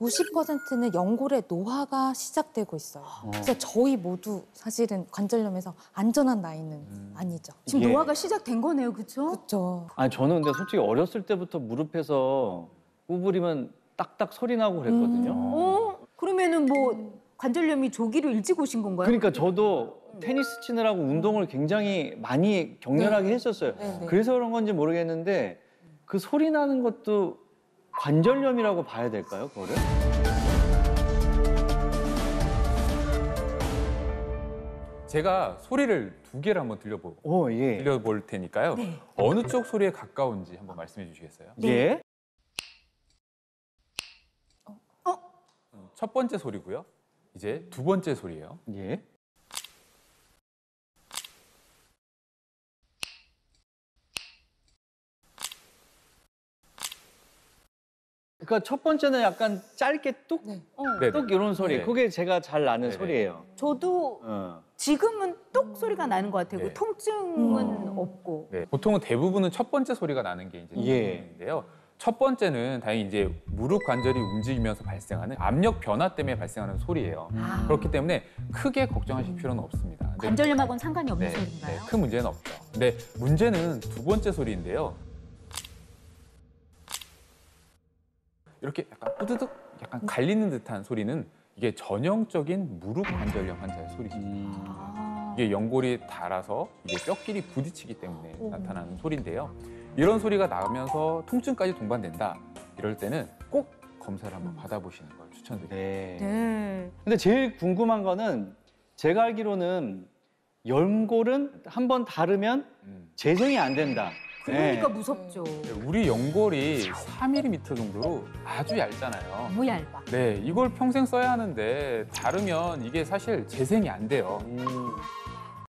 90%는 연골의 노화가 시작되고 있어요. 그래서 저희 모두 사실은 관절염에서 안전한 나이는 아니죠. 지금 예. 노화가 시작된 거네요, 그렇죠? 그렇죠. 아니 저는 근데 솔직히 어렸을 때부터 무릎에서 구부리면 딱딱 소리 나고 그랬거든요. 어? 그러면은 뭐 관절염이 조기로 일찍 오신 건가요? 그러니까 저도 테니스 치느라고 운동을 굉장히 많이 격렬하게 했었어요. 네, 네. 그래서 그런 건지 모르겠는데 그 소리 나는 것도 관절염이라고 봐야 될까요, 그거를? 제가 소리를 두 개를 한번 들려보, 오, 예. 들려볼 테니까요. 네. 어느 쪽 소리에 가까운지 한번 말씀해 주시겠어요? 예. 음, 첫 번째 소리고요. 이제 두 번째 소리예요. 예. 그러니까 첫 번째는 약간 짧게 뚝, 네. 어. 네, 뚝 이런 소리. 네. 그게 제가 잘 나는 네네. 소리예요. 저도 어. 지금은 똑 소리가 나는 것 같아요. 네. 통증은 없고. 네, 보통은 대부분은 첫 번째 소리가 나는 게 이제 예. 대부분인데요. 첫 번째는 다행히 이제 무릎 관절이 움직이면서 발생하는 압력 변화 때문에 발생하는 소리예요. 아, 그렇기 때문에 크게 걱정하실 필요는 없습니다. 근데 관절염하고는 상관이 없는 네, 소리인가요? 네, 큰 문제는 없죠. 근데 문제는 두 번째 소리인데요. 이렇게 약간 뿌드득 약간 갈리는 듯한 소리는 이게 전형적인 무릎 관절염 환자의 소리죠. 아. 이게 연골이 닳아서 이게 뼈끼리 부딪히기 때문에 오. 나타나는 소리인데요. 이런 소리가 나면서 통증까지 동반된다. 이럴 때는 꼭 검사를 한번 받아보시는 걸 추천드립니다. 네. 네. 근데 제일 궁금한 거는 제가 알기로는 연골은 한 번 다르면 음. 재생이 안 된다. 그러니까 네. 무섭죠. 우리 연골이 4mm 정도로 아주 얇잖아요. 너무 얇아. 네, 이걸 평생 써야 하는데 다르면 이게 사실 재생이 안 돼요. 음.